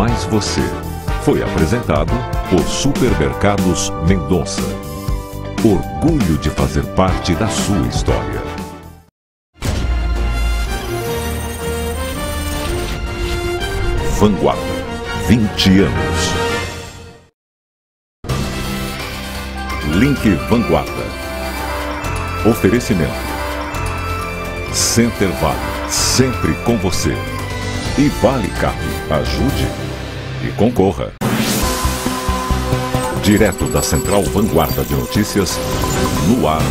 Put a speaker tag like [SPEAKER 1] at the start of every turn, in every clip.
[SPEAKER 1] mais você. Foi apresentado por Supermercados Mendonça. Orgulho de fazer parte da sua história. Vanguarda. 20 anos. Link Vanguarda. Oferecimento. Center Vale, sempre com você. E Vale Cap, ajude e concorra. Direto da Central Vanguarda de Notícias, no ar.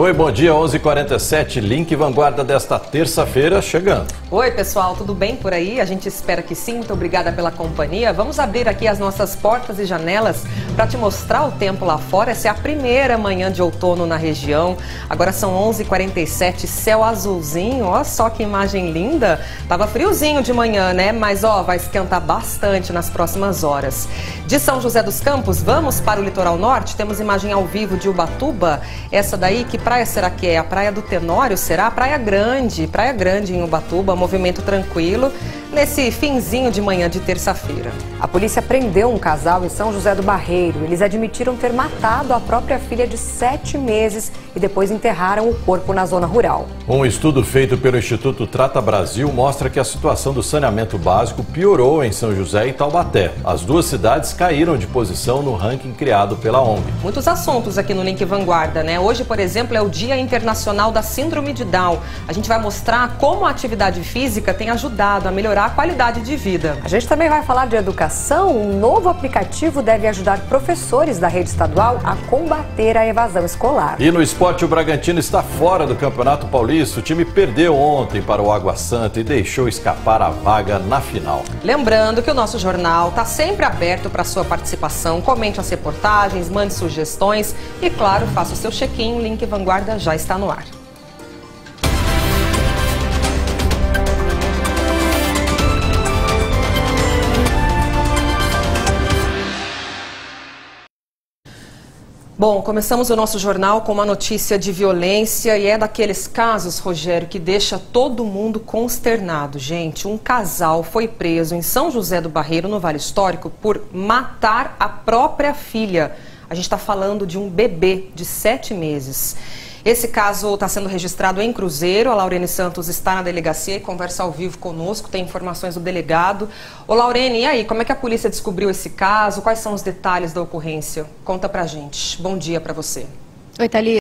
[SPEAKER 2] Oi, bom dia, 11:47 Link Vanguarda desta terça-feira chegando.
[SPEAKER 3] Oi, pessoal, tudo bem por aí? A gente espera que sim. Muito obrigada pela companhia. Vamos abrir aqui as nossas portas e janelas para te mostrar o tempo lá fora. Essa é a primeira manhã de outono na região. Agora são 11:47, céu azulzinho. Ó só que imagem linda. Tava friozinho de manhã, né? Mas ó, vai esquentar bastante nas próximas horas. De São José dos Campos, vamos para o litoral norte. Temos imagem ao vivo de Ubatuba. Essa daí que praia será que é? A Praia do Tenório será? Praia Grande, Praia Grande em Ubatuba, movimento tranquilo nesse finzinho de manhã de terça-feira.
[SPEAKER 4] A polícia prendeu um casal em São José do Barreiro. Eles admitiram ter matado a própria filha de sete meses e depois enterraram o corpo na zona rural.
[SPEAKER 2] Um estudo feito pelo Instituto Trata Brasil mostra que a situação do saneamento básico piorou em São José e Taubaté. As duas cidades caíram de posição no ranking criado pela ONG.
[SPEAKER 3] Muitos assuntos aqui no Link Vanguarda, né? Hoje, por exemplo, é o Dia Internacional da Síndrome de Down. A gente vai mostrar como a atividade física tem ajudado a melhorar a qualidade de vida.
[SPEAKER 4] A gente também vai falar de educação. Um novo aplicativo deve ajudar professores da rede estadual a combater a evasão escolar.
[SPEAKER 2] E no esporte, o Bragantino está fora do Campeonato Paulista. O time perdeu ontem para o Água Santa e deixou escapar a vaga na final.
[SPEAKER 3] Lembrando que o nosso jornal está sempre aberto para sua participação. Comente as reportagens, mande sugestões e, claro, faça o seu check-in. O link Vanguarda já está no ar. Bom, começamos o nosso jornal com uma notícia de violência e é daqueles casos, Rogério, que deixa todo mundo consternado. Gente, um casal foi preso em São José do Barreiro, no Vale Histórico, por matar a própria filha. A gente está falando de um bebê de sete meses. Esse caso está sendo registrado em Cruzeiro. A Laurene Santos está na delegacia e conversa ao vivo conosco. Tem informações do delegado. Ô, Laurene, e aí? Como é que a polícia descobriu esse caso? Quais são os detalhes da ocorrência? Conta pra gente. Bom dia para você.
[SPEAKER 5] Oi, Thalia.